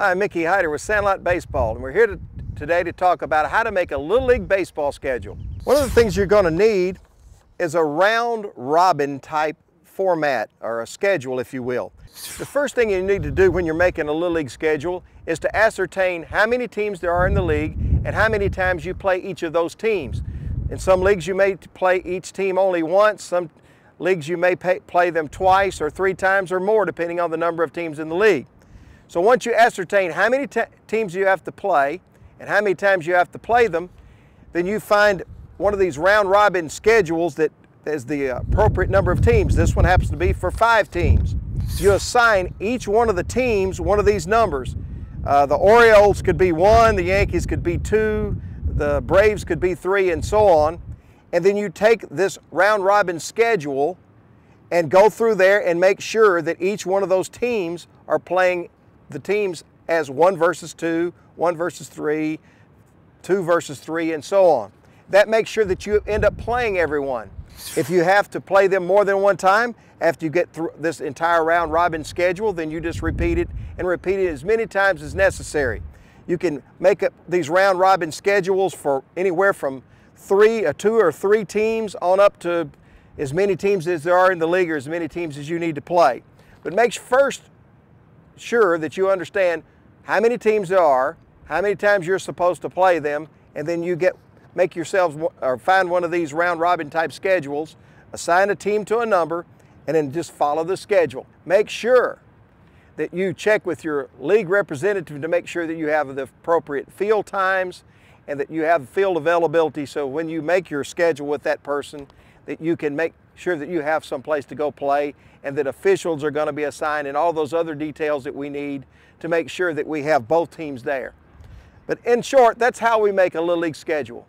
Hi, I'm Mickey Hiter with Sandlot Baseball, and we're here to, today to talk about how to make a Little League Baseball schedule. One of the things you're going to need is a round robin type format, or a schedule, if you will. The first thing you need to do when you're making a Little League schedule is to ascertain how many teams there are in the league and how many times you play each of those teams. In some leagues you may play each team only once, some leagues you may pay, play them twice or three times or more depending on the number of teams in the league. So once you ascertain how many teams you have to play and how many times you have to play them, then you find one of these round robin schedules that is the appropriate number of teams. This one happens to be for five teams. You assign each one of the teams one of these numbers. Uh, the Orioles could be one, the Yankees could be two, the Braves could be three, and so on. And then you take this round robin schedule and go through there and make sure that each one of those teams are playing the teams as one versus two, one versus three, two versus three, and so on. That makes sure that you end up playing everyone. If you have to play them more than one time, after you get through this entire round robin schedule, then you just repeat it and repeat it as many times as necessary. You can make up these round robin schedules for anywhere from three, a two or three teams on up to as many teams as there are in the league or as many teams as you need to play. But make first sure that you understand how many teams there are, how many times you're supposed to play them, and then you get make yourselves or find one of these round robin type schedules, assign a team to a number, and then just follow the schedule. Make sure that you check with your league representative to make sure that you have the appropriate field times and that you have field availability so when you make your schedule with that person that you can make sure that you have some place to go play and that officials are going to be assigned and all those other details that we need to make sure that we have both teams there. But in short, that's how we make a Little League schedule.